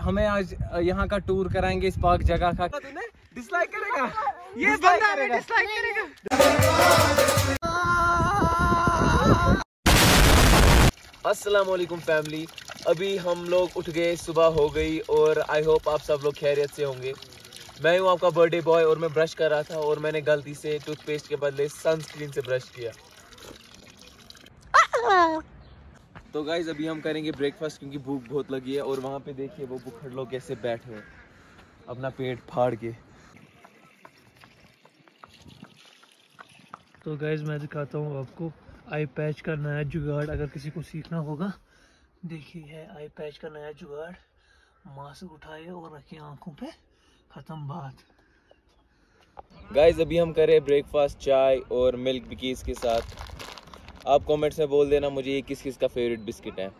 हमें आज यहाँ का टूर कराएँगे इस पार्क जगह का। डिसलाइक करेगा। ये बंदा डिसलाइक करेगा। अस्सलाम वालेकुम फैमिली अभी हम लोग उठ गए सुबह हो गई और आई होप आप सब लोग खैरियत से होंगे। मैं हूँ आपका बर्थडे बॉय और मैं ब्रश कर रहा था और मैंने गलती से टूथपेस्ट के बदले सनस्क्रीन से ब्रश किया। तो गाइज़ अभी हम करेंगे ब्रेकफास्ट क्योंकि भूख बहुत लगी है और वहाँ पे देखिए वो बुखड़ लोग कैसे बैठे हैं। अपना पेट फाड़ के। तो गैज़ मैं दिखाता हूँ आपको आई पैच का नया जुगाड़। अगर किसी को सीखना होगा देखिए है आई पैच का नया जुगाड़। मास्क उठाए और रखिए आँखों पे। ख़त्म बात। गाइज़ अभी हम करें ब्रेकफास्ट चाय और मिल्क बिकीज के साथ? आप कमेंट्स में बोल देना मुझे ये किस किस का फेवरेट बिस्किट है।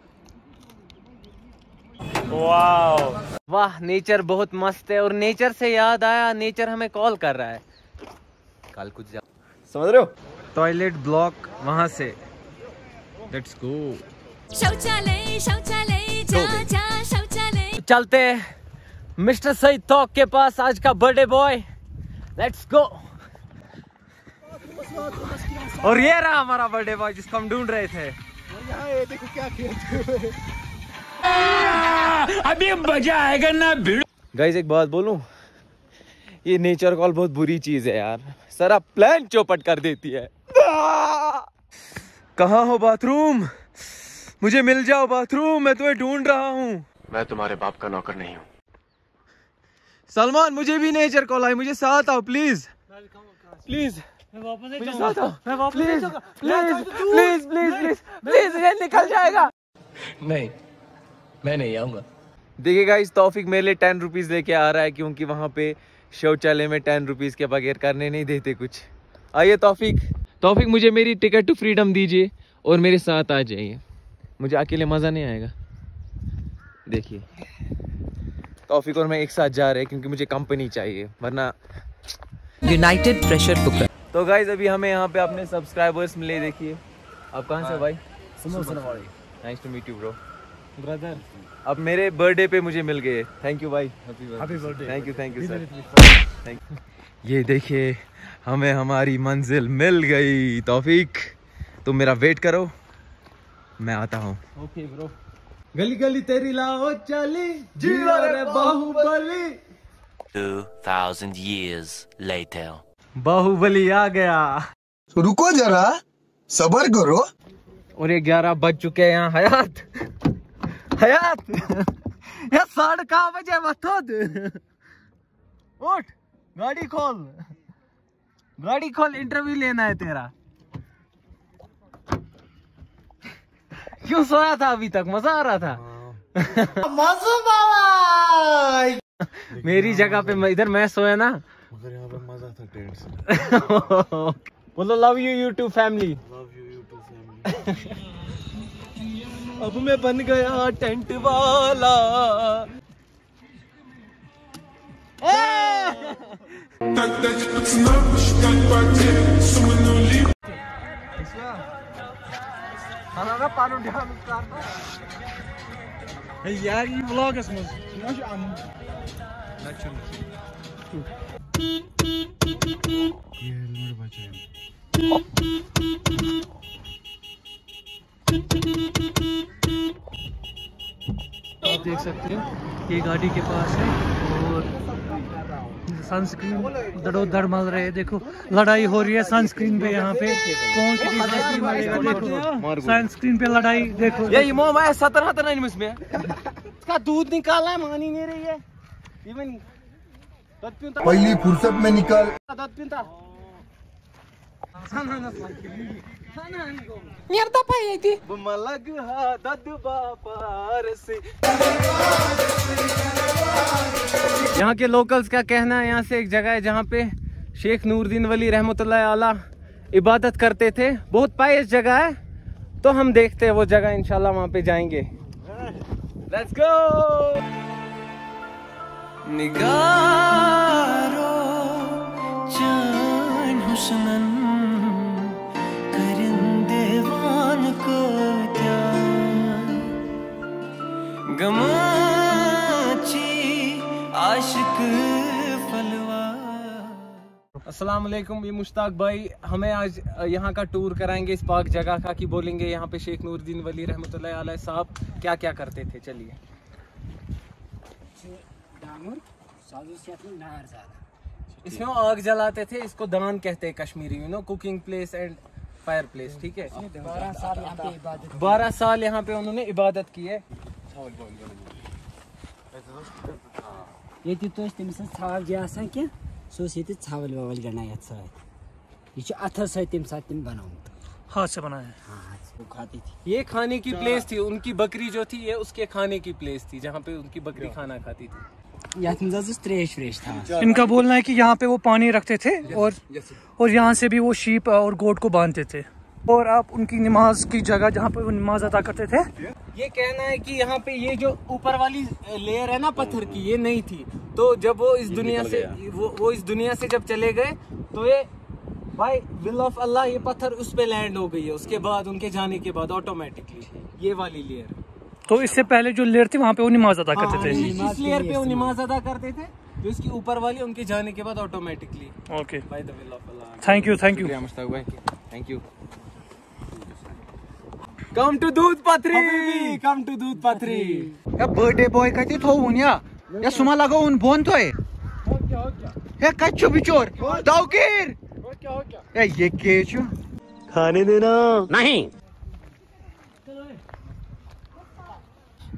वाह नेचर बहुत मस्त है और नेचर से याद आया नेचर हमें कॉल कर रहा है। कल कुछ जा... समझ रहे हो? टॉयलेट ब्लॉक वहाँ से। लेट्स गो शौचालय शौचालय जा जा शौचालय। चलते मिस्टर सईद तोक के पास आज का बर्थडे बॉय लेट्स गो और ये रहा हमारा बर्थडे बॉय जिसको हम ढूंढ रहे थे। अभी मज़ा आएगा ना भिड़। गाइस एक बात बोलूँ? ये नेचर कॉल बहुत बुरी चीज़ है यार। सारा प्लान चौपट कर देती है। कहाँ हो बाथरूम मुझे मिल जाओ बाथरूम मैं तुम्हें ढूंढ रहा हूँ। मैं तुम्हारे बाप का नौकर नहीं हूँ। सलमान मुझे भी नेचर कॉल आई मुझे साथ आओ प्लीज़ प्लीज़ मैं वापस नहीं जाऊँगा। मैं वापस नहीं please please please please please please ये निकल जाएगा। नहीं मैं नहीं आऊँगा। देखिए गाइस तौफिक मेरे लिए टेन रुपीज़ लेके आ रहा है क्योंकि वहाँ पे शौचालय में टेन रुपीज़ के बगैर करने नहीं देते कुछ। आइए तौफिक। तौफिक मुझे मेरी टिकट टू फ्रीडम दीजिए और मेरे साथ आ जाइए। मुझे अकेले मज़ा नहीं आएगा। देखिए। तौफिक और मैं एक साथ जा रहे हैं क्योंकि मुझे कंपनी चाहिए वरना यूनाइटेड प्रेशर कुकर तो गाइज़ अभी हमें यहाँ पे अपने सब्सक्राइबर्स मिले देखिए। आप कहाँ से भाई? Nice to meet you bro brother अब मेरे बर्थडे पे मुझे मिल गए। थैंक यू भाई thank you thank you sir thank ये देखिए हमें हमारी मंजिल मिल गई तौफीक। तुम मेरा वेट करो। मैं आता हूँ। ओके ब्रो गली गली तेरी लाओ चली। जियो रे बाहुबली। 2,000 years later. बाहुबली आ गया। रुको जरा सबर करो। और ये ग्यारह बज चुके हैं यहाँ हयात। हयात। ये साढ़े कहाँ बजे मथुद उठ गाड़ी खोल। गाड़ी खोल इंटरव्यू लेना है तेरा। क्यों सोया था अभी तक? मज़ा आ रहा था। मेरी जगह पे इधर मैं सोया ना। मगर यहाँ पे मज़ा था टेंट से बोलो love you YouTube family love you YouTube family अब मैं बन गया टेंट वाला। यार ये आप देख सकते हो ये गाड़ी के पास है और सनस्क्रीन दड़ो दड़ मल रहे हैं। देखो लड़ाई हो रही है सनस्क्रीन पे यहाँ पे। कौन सी देखो। सनस्क्रीन पे लड़ाई देखो। ये इमाम है सतर हतर इसका दूध निकाला है मानी नहीं रही है। इवन पहली फुर्सत में निकल। मलग हा दद यहाँ के लोकल्स का कहना है यहाँ से एक जगह है जहाँ पे शेख नूरदीन वली रहमतुल्लाह आला इबादत करते थे। बहुत पायस जगह है तो हम देखते हैं वो जगह इंशाल्लाह वहाँ पे जाएँगे। लेट्स गो निगारो को गमा अस्सलाम वालेकुम ये मुश्ताक भाई। हमें आज यहाँ का टूर कराएँगे इस पाक जगह का कि बोलेंगे यहाँ पे शेख नूरदीन वली अलैह साहब क्या क्या करते थे, चलिए। अच्छा, इसमें आग जलाते थे इसको दान कहते हैं Kashmiri you know cooking place and fire place ठीक है? अच्छा, बारह साल यहाँ पे उन्होंने इबादत की है। तो हाँ। ये तो, तो तमिस क्या? सोस तो अच्छा ये छावल वावल गणा ये सह सम बनाऊ हाथ से बनाया हाँ, खाती थी। ये खाने की प्लेस थी उनकी बकरी जो थी ये उसके खाने की प्लेस थी जहाँ पे उनकी बकरी खाना खाती थी। था। इनका बोलना है कि यहाँ पे वो पानी रखते थे और और यहाँ से भी वो शीप और गोट को बांधते थे। और आप उनकी नमाज़ की जगह जहाँ पे वो नमाज़ अदा करते थे? ये कहना है कि यहाँ पे ये जो ऊपर वाली लेयर है ना पत्थर की ये नहीं थी। तो जब वो इस दुनिया से वो वो इस दुनिया से जब चले गए तो ये भाई विल ऑफ़ अल्लाह ये पत्थर उस पर लैंड हो गई है। उसके बाद उनके जाने के बाद ऑटोमेटिकली ये वाली लेयर तो इससे पहले जो लेयर थी वहाँ पे वो नमाज़ अदा करते थे। इस लेयर पे वो नमाज़ अदा करते थे जो इसकी ऊपर वाली उनके जाने के बाद automatically okay thank you thank you thank you come to Doodhpathri come to दूध पथरी या बर्थडे बॉय कति थोवून या या सुमा लगावून बोन तोय हे। कच्चो बिचोर दावकीर या ये के छु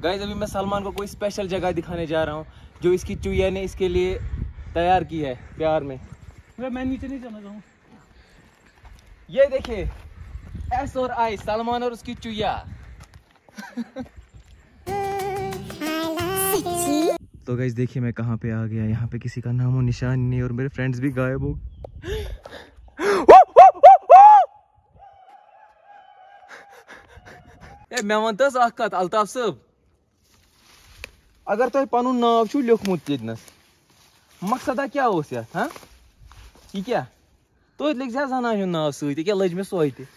गाइस अभी मैं सलमान को कोई स्पेशल जगह दिखाने जा रहा हूँ जो इसकी चुईया ने इसके लिए तैयार की है प्यार में। मैं नीचे नहीं जाना चाहूँ। ये देखिए एस और आई सलमान और उसकी चुया तो गाइस देखिए मैं कहाँ पे आ गया यहाँ पे किसी का नाम नामो निशान नहीं और मेरे फ्रेंड्स भी गायब हो ए मैं वन अल्ताफ साहब। अगर तुम पन नाव छु लिखमुत यनस मकसदा क्या हाँ? ये क्या? तो लिख जा जाना नाव सत क्या लज में सोई थी?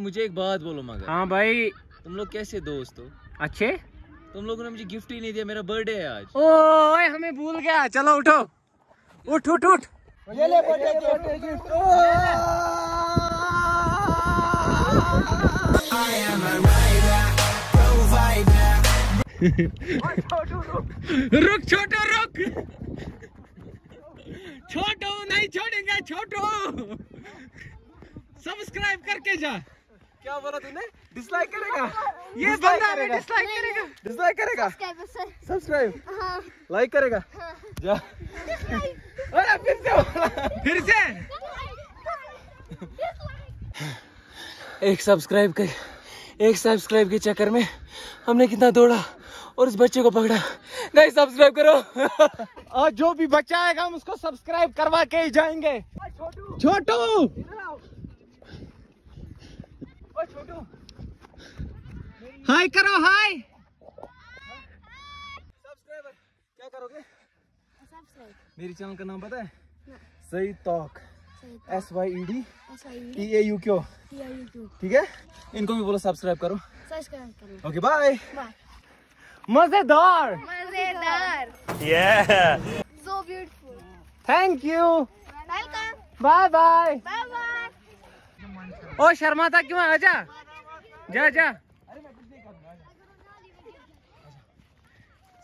मुझे एक बात बोलो मगर। हाँ भाई। तुम लोग कैसे दोस्त हो? अच्छे? तुम लोगों ने मुझे गिफ्ट ही नहीं दिया मेरा बर्थडे है आज। ओए हमें भूल गया। चलो उठो। उठ उठ उठ। रुक छोटो रुक। छोटो नहीं छोड़ेंगे छोटो। सब्सक्राइब करके जा। क्या बोला तूने? डिसलाइक करेगा? ये बंदा भी डिसलाइक करेगा। डिसलाइक करेगा? सब्सक्राइब लाइक करेगा? जा। अरे फिर से बोला। फिर से। एक सब्सक्राइब के एक सब्सक्राइब के चक्कर में हमने कितना दौड़ा। और इस बच्चे को पकड़ा। नहीं सब्सक्राइब करो। और जो भी बच्चा आएगा हम उसको सब्सक्राइब करवा के ही जाएँगे। छोटू। हाय करो हाय! क्या करोगे? मेरी चैनल का नाम पता है? सही talk S Y E D T A U Q ठीक है? इनको भी बोलो सब्सक्राइब करो। ओके बाय मज़ेदार। मज़ेदार। So beautiful thank you welcome bye bye bye bye ओ शर्माता क्यों? है? आजा। जा जा।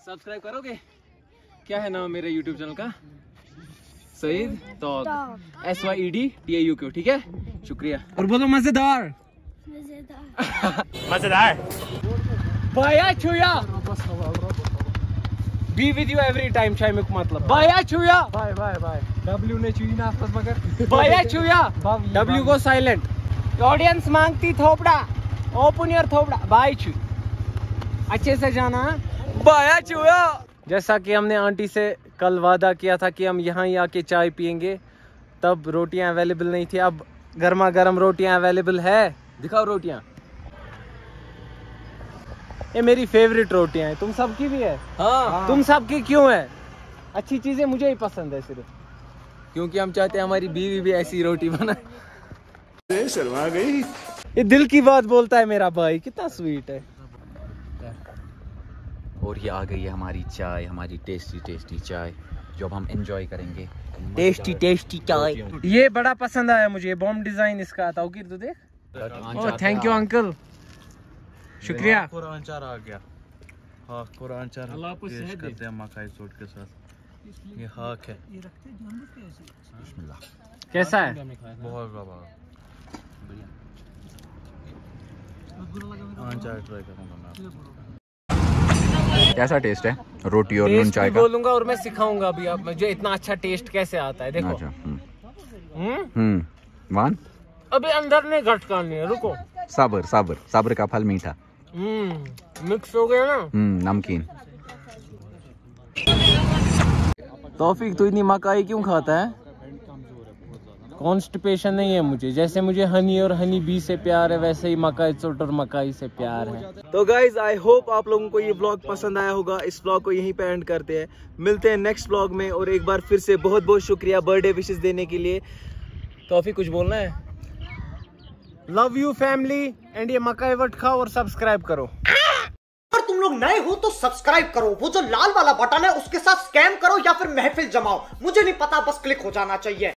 सब्सक्राइब करोगे? क्या है नाम मेरे यूट्यूब चैनल का? Saeed talk S Y E D T I U Q ठीक है? शुक्रिया। और बोलो मज़ेदार। मज़ेदार। मज़ेदार। बाया छुया। Be with you every time शायद में मतलब बाया छुया बाय बाय बाय डब्ल्यू ने चुई ना मगर बाया छुया डब्ल्यू को साइलेंट ऑडियंस मांगती थोपड़ा. ओपन योर थोपड़ा. बाय छुई अच्छे से जाना. बाया छुया जैसा कि हमने आंटी से कल वादा किया था कि हम यहाँ ही आके चाय पियेंगे तब रोटियाँ अवेलेबल नहीं थी. अब गर्मा गर्म रोटियाँ अवेलेबल है. दिखाओ रोटियाँ. ये मेरी फेवरेट रोटियाँ हैं। तुम सबकी भी है? हाँ। तुम सबकी क्यों है? अच्छी चीज़ें मुझे ही पसंद है सिर्फ़। क्योंकि हम चाहते हैं हमारी बीवी भी ऐसी रोटी बनाए। शर्मा गई। ये दिल की बात बोलता है मेरा भाई। कितना स्वीट है। और ये आ गई है हमारी चाय हमारी टेस्टी टेस्टी चाय जो अब हम एंजॉय करेंगे। टेस्टी टेस्टी चाय। ये बड़ा पसंद आया मुझे। बॉम्ब डिज़ाइन इसका आता हूँ। तो देख? ओह थैंक यू अंकल शुक्रिया। कुरान चार आ गया। हाँ कुरान चार पेश करते हैं मकाई चोट के साथ। ये हाक है। कैसा है? बहुत बाबा। हाँ चाय ट्राई करूँगा मैं। कैसा टेस्ट है? रोटी और नून चाय भी का? बोलूँगा और मैं सिखाऊँगा अभी अब मुझे इतना अच्छा टेस्ट कैसे आता है देखो। अच्छा हम्म। हम्म? हम्म। अभी अंदर नहीं घटकानी है रुको। साबर साबर। साबर का फल मीठा। मिक्स हो गया ना हम्म नमकीन तौफीक तू इतनी मकाई क्यों खाता है कॉन्स्टिपेशन नहीं है मुझे। जैसे मुझे हनी और हनी बी से प्यार है वैसे ही मकाई चोट और मकाई से प्यार है। तो गाइज़ आई होप आप लोगों को ये ब्लॉग पसंद आया होगा। इस ब्लॉग को यहीं पे एंड करते हैं। मिलते हैं नेक्स्ट ब्लॉग में और एक बार फिर से बहुत बहुत शुक्रिया बर्थडे विशेष देने के लिए। तौफीक कुछ बोलना है? लव यू फैमिली एंड ये मकाई वट खाओ और सब्सक्राइब करो। अगर तुम लोग नए हो तो सब्सक्राइब करो। वो जो लाल वाला बटन है, उसके साथ स्कैम करो या फिर महफिल जमाओ। मुझे नहीं पता, बस क्लिक हो जाना चाहिए।